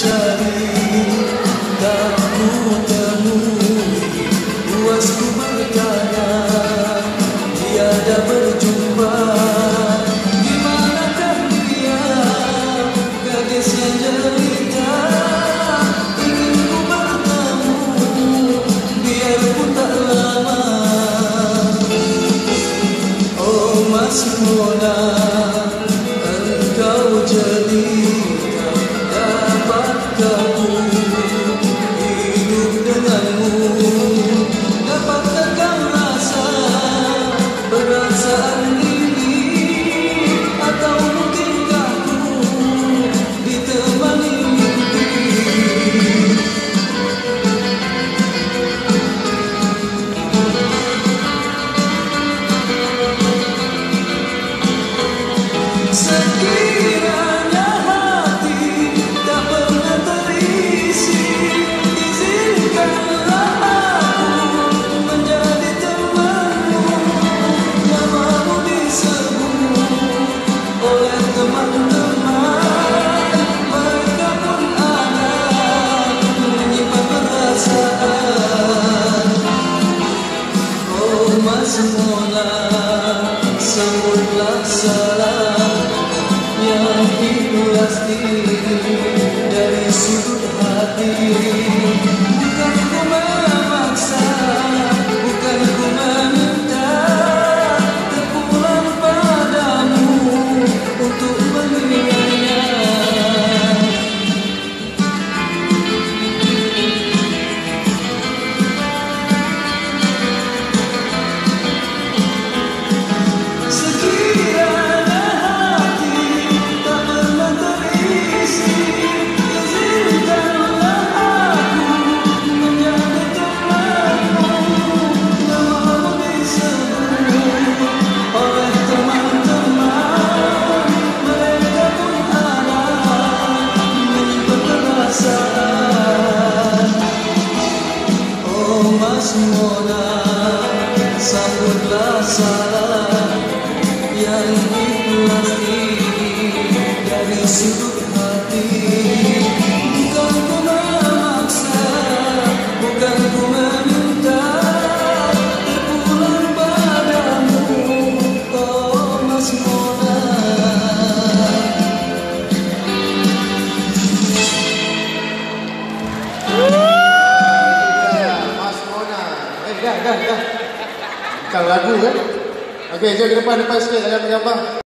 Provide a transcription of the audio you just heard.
cari tak ku temui Puasku bertanya tiada berjumpa Di manakah dia gadis yang jelita Ingin ku bertemu biarpun tak lama Oh Mas Mona Mona Sambutlah salam Yang ikhlas ini Dari sudut hati Oh Mas Mona Sambutlah salam yang ikhlas ini dari Eh, dah, dah, dah. Bukan lagu kan? Okey, jom ke depan, depan sikit. Ada gambar.